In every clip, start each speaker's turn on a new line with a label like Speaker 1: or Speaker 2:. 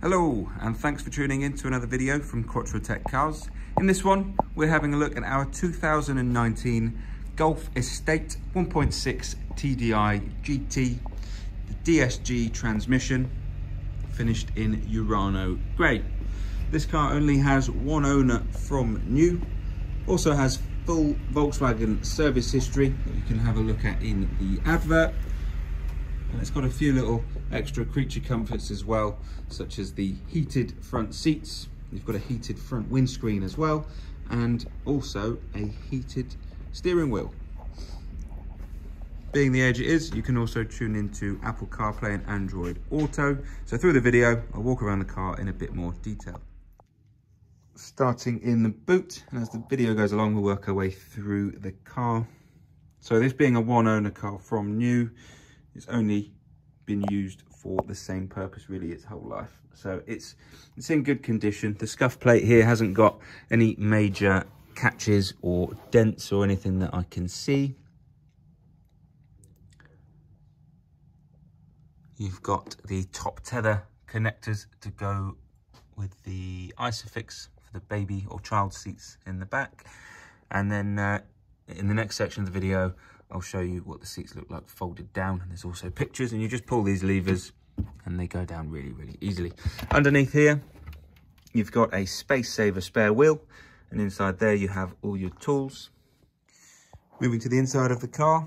Speaker 1: Hello, and thanks for tuning in to another video from Quattro Tech Cars. In this one, we're having a look at our 2019 Golf Estate 1.6 TDI GT, the DSG transmission, finished in Urano grey. This car only has one owner from new, also has full Volkswagen service history that you can have a look at in the advert and it's got a few little extra creature comforts as well such as the heated front seats. You've got a heated front windscreen as well and also a heated steering wheel. Being the age it is you can also tune into apple carplay and android auto. So through the video i'll walk around the car in a bit more detail. Starting in the boot and as the video goes along we'll work our way through the car. So this being a one owner car from new it's only been used for the same purpose really its whole life. So it's it's in good condition. The scuff plate here hasn't got any major catches or dents or anything that I can see. You've got the top tether connectors to go with the Isofix for the baby or child seats in the back. And then uh, in the next section of the video, I'll show you what the seats look like folded down. And there's also pictures and you just pull these levers and they go down really, really easily. Underneath here, you've got a space saver spare wheel. And inside there you have all your tools. Moving to the inside of the car,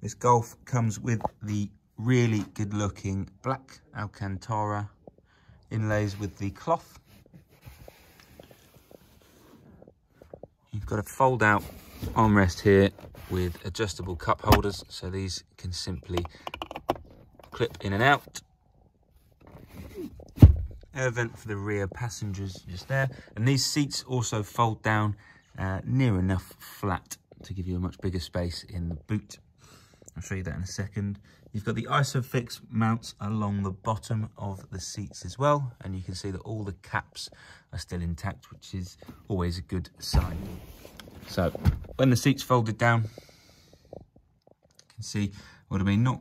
Speaker 1: this Golf comes with the really good looking black Alcantara inlays with the cloth. You've got a fold out armrest here with adjustable cup holders. So these can simply clip in and out. Air vent for the rear passengers just there. And these seats also fold down uh, near enough flat to give you a much bigger space in the boot. I'll show you that in a second. You've got the isofix mounts along the bottom of the seats as well. And you can see that all the caps are still intact which is always a good sign so when the seat's folded down, you can see what I mean, not,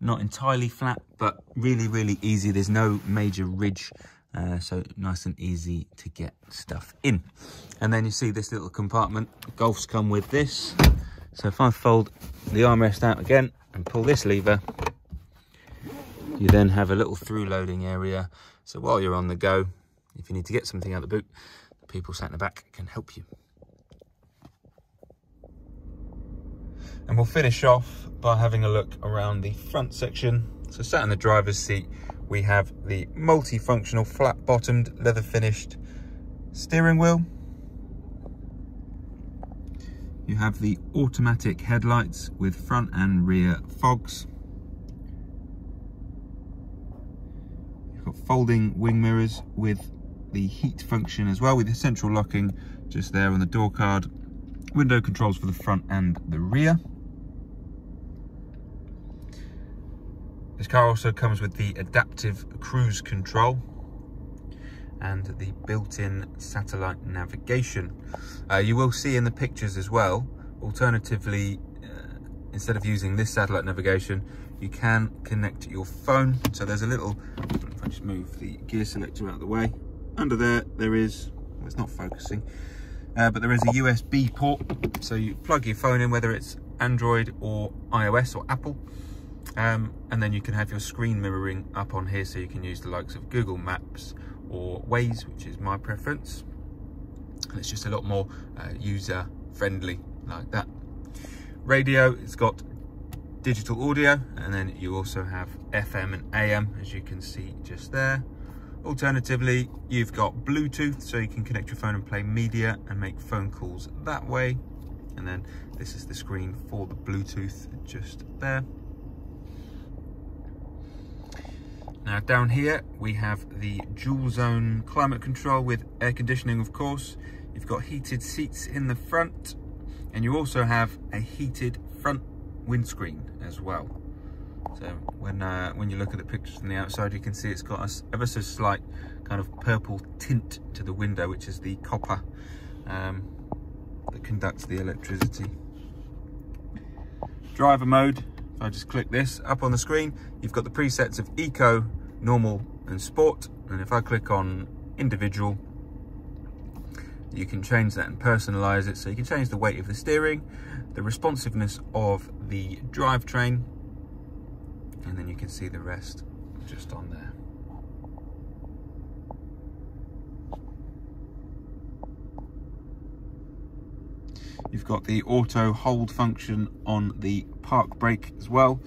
Speaker 1: not entirely flat, but really, really easy. There's no major ridge, uh, so nice and easy to get stuff in. And then you see this little compartment, Golfs come with this. So if I fold the armrest out again and pull this lever, you then have a little through loading area. So while you're on the go, if you need to get something out of the boot, the people sat in the back can help you. And we'll finish off by having a look around the front section. So sat in the driver's seat, we have the multifunctional flat bottomed leather finished steering wheel. You have the automatic headlights with front and rear fogs. You've got folding wing mirrors with the heat function as well with the central locking just there on the door card. Window controls for the front and the rear. This car also comes with the adaptive cruise control and the built-in satellite navigation. Uh, you will see in the pictures as well, alternatively, uh, instead of using this satellite navigation, you can connect your phone. So there's a little, if I just move the gear selector out of the way, under there, there is, well, it's not focusing, uh, but there is a USB port. So you plug your phone in, whether it's Android or iOS or Apple, um, and then you can have your screen mirroring up on here so you can use the likes of Google Maps or Waze, which is my preference. And it's just a lot more uh, user friendly like that. Radio, it's got digital audio and then you also have FM and AM as you can see just there. Alternatively, you've got Bluetooth so you can connect your phone and play media and make phone calls that way. And then this is the screen for the Bluetooth just there. Now down here we have the dual zone climate control with air conditioning of course. You've got heated seats in the front and you also have a heated front windscreen as well. So when uh, when you look at the pictures from the outside you can see it's got a ever so slight kind of purple tint to the window which is the copper um, that conducts the electricity. Driver mode if I just click this up on the screen, you've got the presets of Eco, Normal and Sport. And if I click on individual, you can change that and personalize it. So you can change the weight of the steering, the responsiveness of the drivetrain, and then you can see the rest just on there. You've got the auto hold function on the park brake as well.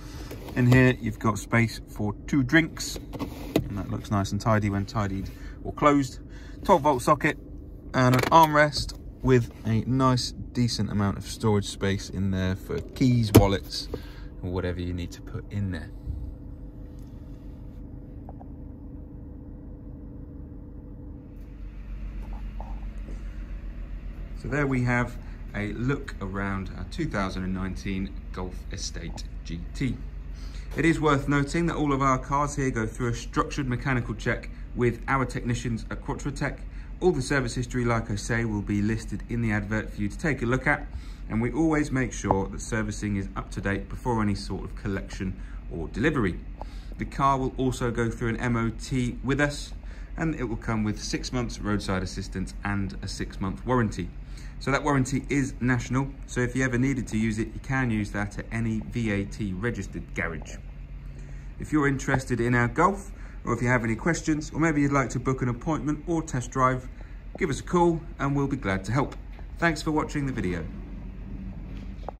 Speaker 1: In here, you've got space for two drinks, and that looks nice and tidy when tidied or closed. 12 volt socket and an armrest with a nice decent amount of storage space in there for keys, wallets, or whatever you need to put in there. So there we have a look around our 2019 Golf Estate GT. It is worth noting that all of our cars here go through a structured mechanical check with our technicians at Quattrotech. All the service history, like I say, will be listed in the advert for you to take a look at. And we always make sure that servicing is up to date before any sort of collection or delivery. The car will also go through an MOT with us and it will come with six months roadside assistance and a six month warranty. So that warranty is national, so if you ever needed to use it, you can use that at any VAT registered garage. If you're interested in our Golf, or if you have any questions, or maybe you'd like to book an appointment or test drive, give us a call and we'll be glad to help. Thanks for watching the video.